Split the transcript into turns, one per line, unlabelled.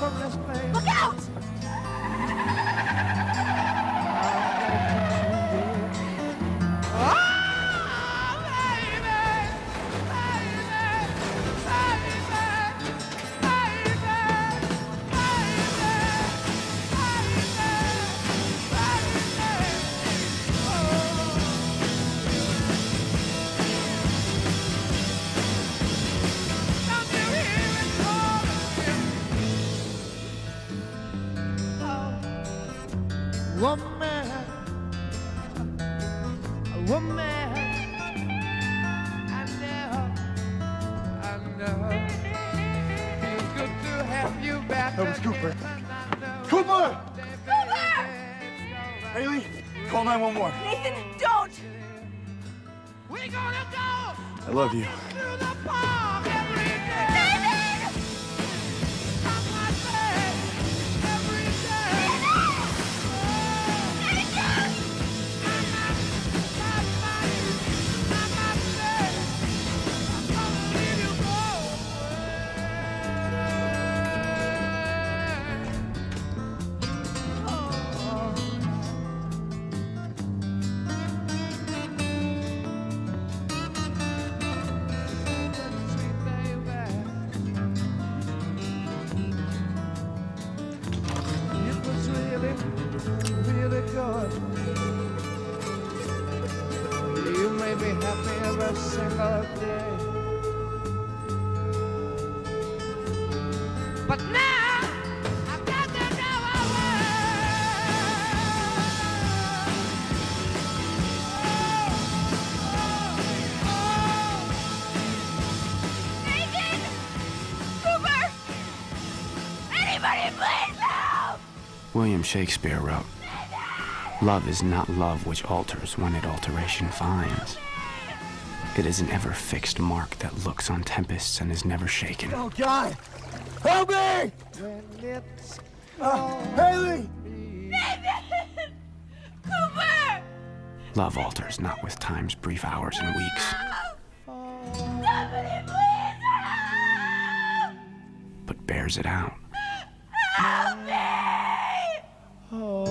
Look
out!
woman, a woman.
I know,
I know. It's
good to have you back. That was Cooper. Cooper! Cooper! Haley, call 911. Nathan, don't! We're gonna go!
I love you. Single day. But now!
William Shakespeare wrote, Love is not love which alters when it alteration finds. That is an ever fixed mark that looks on tempests and is never shaken.
Oh, God! Help me! Uh, Haley!
Nathan! Cooper!
Love alters not with time's brief hours and weeks.
Somebody, please,
but bears it out. Help me! Oh.